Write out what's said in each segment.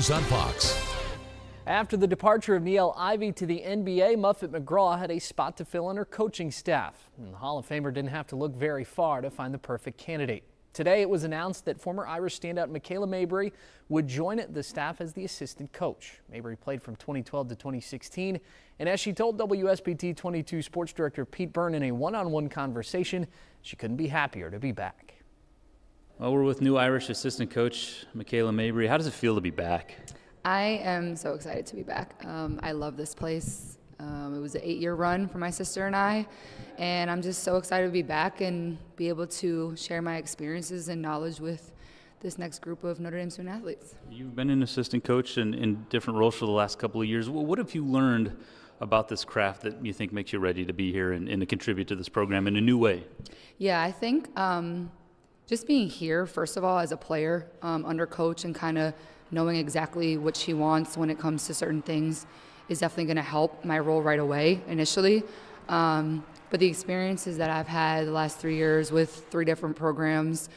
News on Fox. After the departure of Niele Ivey to the NBA, Muffet McGraw had a spot to fill on her coaching staff. And the Hall of Famer didn't have to look very far to find the perfect candidate. Today, it was announced that former Irish standout Michaela Mabrey would join the staff as the assistant coach. Mabrey played from 2012 to 2016, and as she told WSBT 22 sports director Pete Byrne in a one-on-one conversation, she couldn't be happier to be back. Well, we're with new Irish assistant coach Michaela Mabrey. How does it feel to be back? I am so excited to be back. Um, I love this place. Um, it was an eight year run for my sister and I, and I'm just so excited to be back and be able to share my experiences and knowledge with this next group of Notre Dame student athletes. You've been an assistant coach in, in different roles for the last couple of years. What have you learned about this craft that you think makes you ready to be here and, and to contribute to this program in a new way? Yeah, I think um, just being here, first of all, as a player um, under coach and kind of knowing exactly what she wants when it comes to certain things is definitely going to help my role right away initially. Um, but the experiences that I've had the last three years with three different programs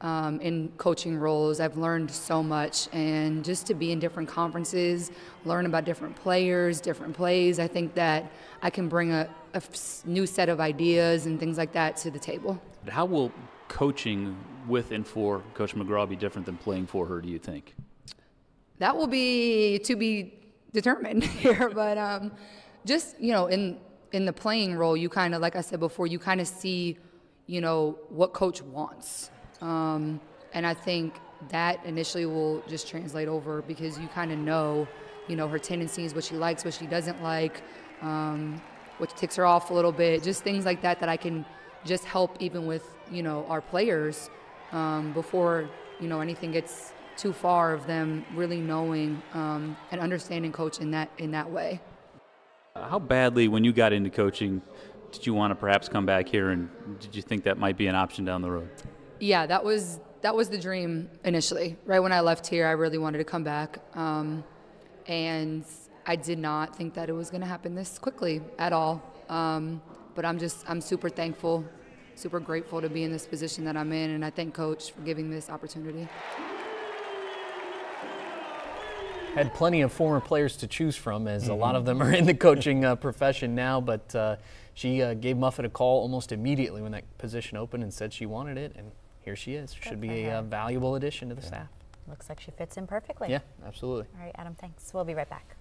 um, in coaching roles, I've learned so much. And just to be in different conferences, learn about different players, different plays, I think that I can bring a, a new set of ideas and things like that to the table. How will coaching with and for Coach McGraw be different than playing for her, do you think? That will be to be determined here, but um, just you know, in in the playing role, you kind of, like I said before, you kind of see, you know, what coach wants, um, and I think that initially will just translate over because you kind of know, you know, her tendencies, what she likes, what she doesn't like, um, what ticks her off a little bit, just things like that that I can just help even with you know our players um, before you know anything gets too far of them really knowing um, and understanding coach in that in that way. How badly, when you got into coaching, did you want to perhaps come back here, and did you think that might be an option down the road? Yeah, that was that was the dream initially. Right when I left here, I really wanted to come back, um, and I did not think that it was going to happen this quickly at all. Um, but I'm just I'm super thankful, super grateful to be in this position that I'm in, and I thank Coach for giving me this opportunity had plenty of former players to choose from, as mm-hmm. a lot of them are in the coaching uh, profession now. But uh, she uh, gave Muffet a call almost immediately when that position opened and said she wanted it, and here she is. Good Should be a uh, valuable addition to the yeah. staff. Looks like she fits in perfectly. Yeah, absolutely. All right, Adam, thanks. We'll be right back.